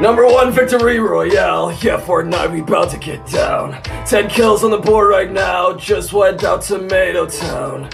Number one victory royale. Yeah, Fortnite, we bout to get down. Ten kills on the board right now. Just went out Tomato Town.